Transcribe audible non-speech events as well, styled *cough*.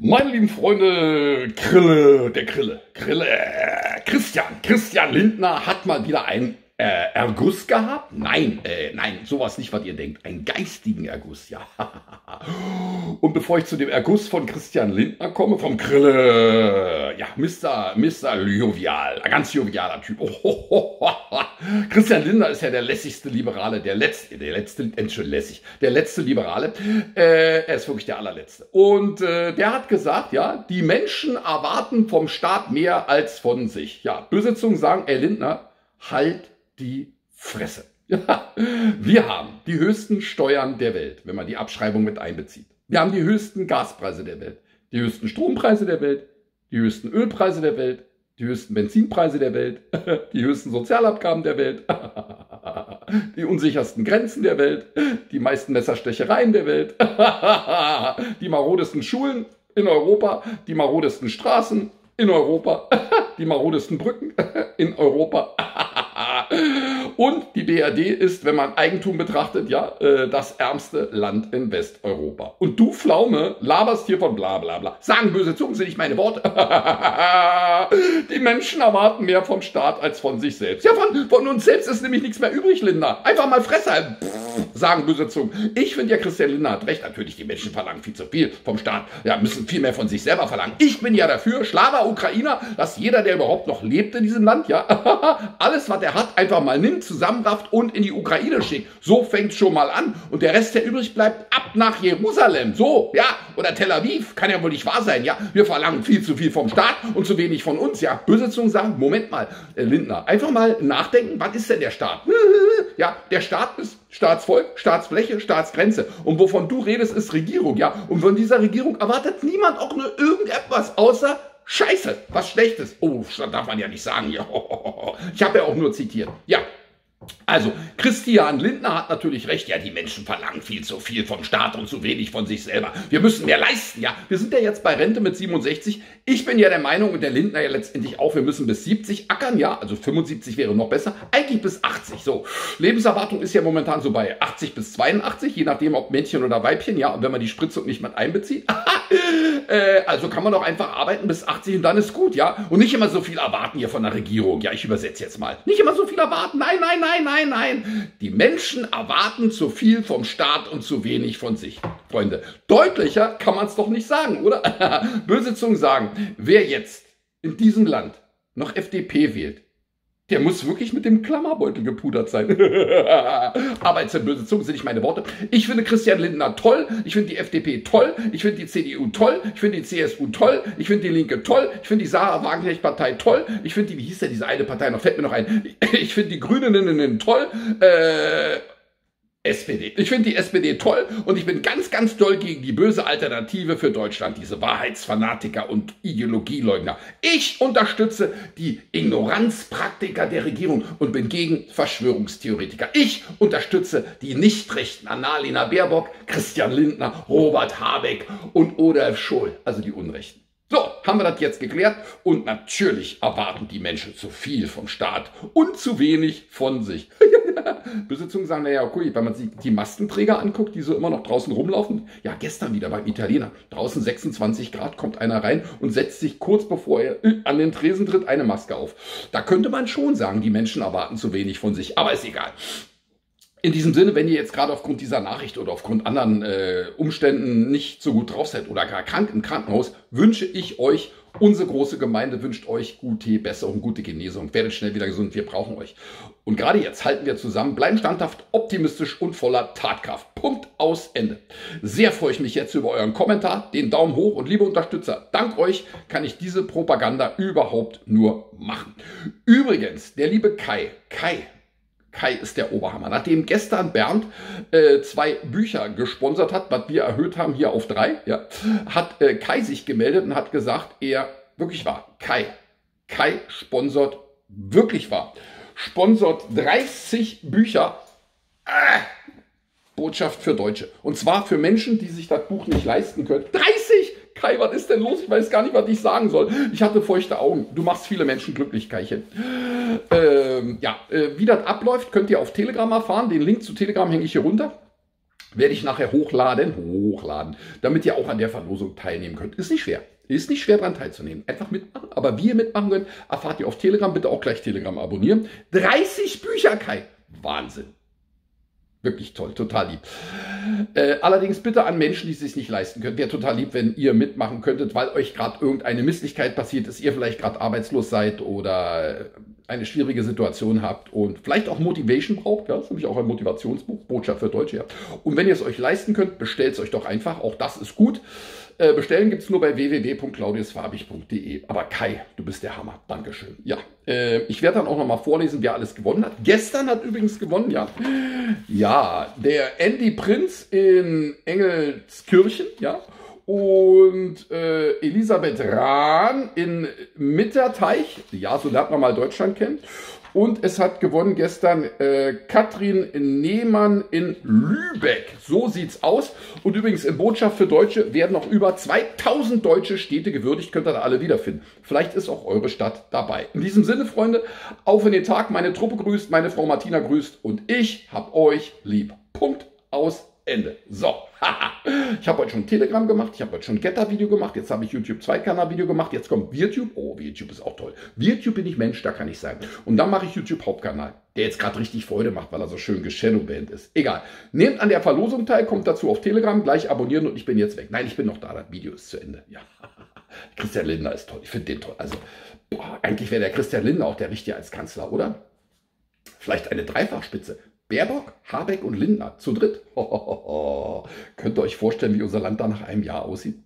Meine lieben Freunde, Krille, der Krille, Krille, Christian, Christian Lindner hat mal wieder ein äh, Erguss gehabt? Nein, äh, nein, sowas nicht, was ihr denkt. Einen geistigen Erguss, ja. *laughs* Und bevor ich zu dem Erguss von Christian Lindner komme, vom Krille, ja, Mr. Mr. Jovial, ein ganz jovialer Typ. Oh, Christian Lindner ist ja der lässigste Liberale, der letzte, der letzte, Entschuldigung, lässig, der letzte Liberale. Äh, er ist wirklich der allerletzte. Und äh, der hat gesagt, ja, die Menschen erwarten vom Staat mehr als von sich. Ja, böse Zungen sagen, ey Lindner, halt die Fresse. *laughs* wir haben die höchsten Steuern der Welt, wenn man die Abschreibung mit einbezieht. Wir haben die höchsten Gaspreise der Welt, die höchsten Strompreise der Welt, die höchsten Ölpreise der Welt, die höchsten Benzinpreise der Welt, *laughs* die höchsten Sozialabgaben der Welt, *laughs* die unsichersten Grenzen der Welt, die meisten Messerstechereien der Welt, die marodesten Schulen in Europa, die marodesten Straßen in Europa, die marodesten Brücken in Europa. Und die BRD ist, wenn man Eigentum betrachtet, ja, äh, das ärmste Land in Westeuropa. Und du, Pflaume, laberst hier von bla bla bla. Sagen böse Zungen sind nicht meine Worte. *laughs* die Menschen erwarten mehr vom Staat als von sich selbst. Ja, von, von uns selbst ist nämlich nichts mehr übrig, Linda. Einfach mal Fresse halten. Sagen böse Zungen. Ich finde ja, Christian Lindner hat recht. Natürlich, die Menschen verlangen viel zu viel vom Staat. Ja, müssen viel mehr von sich selber verlangen. Ich bin ja dafür, Schlaver, Ukrainer, dass jeder, der überhaupt noch lebt in diesem Land, ja, *laughs* alles, was er hat, einfach mal nimmt, zusammenrafft und in die Ukraine schickt. So fängt schon mal an. Und der Rest, der übrig bleibt, ab nach Jerusalem. So, ja, oder Tel Aviv. Kann ja wohl nicht wahr sein, ja. Wir verlangen viel zu viel vom Staat und zu wenig von uns, ja. Böse Zungen sagen, Moment mal, äh, Lindner, einfach mal nachdenken, was ist denn der Staat? *laughs* ja, der Staat ist Staatsvolk, Staatsfläche, Staatsgrenze. Und wovon du redest, ist Regierung, ja. Und von dieser Regierung erwartet niemand auch nur irgendetwas, außer Scheiße, was Schlechtes. Oh, das darf man ja nicht sagen. Ja. *laughs* Ich habe ja auch nur zitiert. Ja, also, Christian Lindner hat natürlich recht. Ja, die Menschen verlangen viel zu viel vom Staat und zu wenig von sich selber. Wir müssen mehr leisten. Ja, wir sind ja jetzt bei Rente mit 67. Ich bin ja der Meinung und der Lindner ja letztendlich auch, wir müssen bis 70 ackern. Ja, also 75 wäre noch besser. Eigentlich bis 80. So, Lebenserwartung ist ja momentan so bei 80 bis 82, je nachdem, ob Mädchen oder Weibchen. Ja, und wenn man die Spritzung nicht mit einbezieht. *laughs* äh, also kann man doch einfach arbeiten bis 80 und dann ist gut. Ja, und nicht immer so viel erwarten hier von der Regierung. Ja, ich übersetze jetzt mal. Nicht immer so viel erwarten. Nein, nein, nein, nein nein, nein. Die Menschen erwarten zu viel vom Staat und zu wenig von sich. Freunde, deutlicher kann man es doch nicht sagen, oder? *laughs* Böse Zungen sagen, wer jetzt in diesem Land noch FDP wählt, der muss wirklich mit dem Klammerbeutel gepudert sein. Sind böse Zungen, sind nicht meine Worte. Ich finde Christian Lindner toll. Ich finde die FDP toll. Ich finde die CDU toll. Ich finde die CSU toll. Ich finde die Linke toll. Ich finde die Sarah Wagenknecht-Partei toll. Ich finde die, wie hieß denn diese eine Partei noch? Fällt mir noch ein. *laughs* Ich finde die Grünen toll. Äh, SPD. Ich finde die SPD toll und ich bin ganz, ganz doll gegen die böse Alternative für Deutschland, diese Wahrheitsfanatiker und Ideologieleugner. Ich unterstütze die Ignoranzpraktiker der Regierung und bin gegen Verschwörungstheoretiker. Ich unterstütze die Nichtrechten Annalena Baerbock, Christian Lindner, Robert Habeck und Olaf Scholl, also die Unrechten. So, haben wir das jetzt geklärt und natürlich erwarten die Menschen zu viel vom Staat und zu wenig von sich. Besitzungen sagen, naja, okay, wenn man sich die Mastenträger anguckt, die so immer noch draußen rumlaufen, ja, gestern wieder beim Italiener, draußen 26 Grad, kommt einer rein und setzt sich kurz bevor er äh, an den Tresen tritt eine Maske auf. Da könnte man schon sagen, die Menschen erwarten zu wenig von sich, aber ist egal. In diesem Sinne, wenn ihr jetzt gerade aufgrund dieser Nachricht oder aufgrund anderen äh, Umständen nicht so gut drauf seid oder gar krank im Krankenhaus, wünsche ich euch, unsere große Gemeinde wünscht euch gute Besserung, gute Genesung. Werdet schnell wieder gesund, wir brauchen euch. Und gerade jetzt halten wir zusammen, bleiben standhaft, optimistisch und voller Tatkraft. Punkt aus Ende. Sehr freue ich mich jetzt über euren Kommentar, den Daumen hoch und liebe Unterstützer, dank euch kann ich diese Propaganda überhaupt nur machen. Übrigens, der liebe Kai, Kai, Kai ist der Oberhammer. Nachdem gestern Bernd äh, zwei Bücher gesponsert hat, was wir erhöht haben hier auf drei, ja, hat äh, Kai sich gemeldet und hat gesagt, er wirklich wahr. Kai. Kai sponsert wirklich wahr. Sponsert 30 Bücher. Äh, Botschaft für Deutsche. Und zwar für Menschen, die sich das Buch nicht leisten können. 30! Kai, was ist denn los? Ich weiß gar nicht, was ich sagen soll. Ich hatte feuchte Augen. Du machst viele Menschen glücklich, Kaichen. Ähm, ja, äh, wie das abläuft, könnt ihr auf Telegram erfahren. Den Link zu Telegram hänge ich hier runter. werde ich nachher hochladen, hochladen, damit ihr auch an der Verlosung teilnehmen könnt. Ist nicht schwer. Ist nicht schwer daran teilzunehmen. Einfach mitmachen. Aber wie ihr mitmachen könnt, erfahrt ihr auf Telegram. Bitte auch gleich Telegram abonnieren. 30 Bücher, Kai. Wahnsinn. Wirklich toll, total lieb. Äh, allerdings bitte an Menschen, die es sich nicht leisten können. Wäre total lieb, wenn ihr mitmachen könntet, weil euch gerade irgendeine Misslichkeit passiert ist, ihr vielleicht gerade arbeitslos seid oder eine schwierige Situation habt und vielleicht auch Motivation braucht. Ja, das ist nämlich auch ein Motivationsbuch, Botschaft für Deutsche. Ja. Und wenn ihr es euch leisten könnt, bestellt es euch doch einfach. Auch das ist gut. Äh, bestellen gibt es nur bei www.claudiusfarbig.de. Aber Kai, du bist der Hammer. Dankeschön. Ja, äh, ich werde dann auch nochmal vorlesen, wer alles gewonnen hat. Gestern hat übrigens gewonnen, ja. Ja, der Andy Prinz in Engelskirchen, ja. Und äh, Elisabeth Rahn in Mitterteich, ja, so lernt man mal Deutschland kennen. Und es hat gewonnen gestern äh, Katrin Nehmann in Lübeck. So sieht's aus. Und übrigens in Botschaft für Deutsche werden noch über 2000 deutsche Städte gewürdigt. Könnt ihr da alle wiederfinden. Vielleicht ist auch eure Stadt dabei. In diesem Sinne, Freunde, auf in den Tag. Meine Truppe grüßt, meine Frau Martina grüßt und ich hab euch lieb. Punkt aus Ende. So, *laughs* ich habe heute schon Telegram gemacht, ich habe heute schon Getter-Video gemacht, jetzt habe ich YouTube Zweikanal-Video gemacht, jetzt kommt YouTube. Oh, YouTube ist auch toll. YouTube bin ich Mensch, da kann ich sagen. Und dann mache ich YouTube Hauptkanal, der jetzt gerade richtig Freude macht, weil er so schön geschennoband ist. Egal. Nehmt an der Verlosung teil, kommt dazu auf Telegram, gleich abonnieren und ich bin jetzt weg. Nein, ich bin noch da, das Video ist zu Ende. Ja. *laughs* Christian Lindner ist toll, ich finde den toll. Also, boah, eigentlich wäre der Christian Lindner auch der Richtige als Kanzler, oder? Vielleicht eine Dreifachspitze. Baerbock, Habeck und Lindner zu dritt. *laughs* Könnt ihr euch vorstellen, wie unser Land da nach einem Jahr aussieht?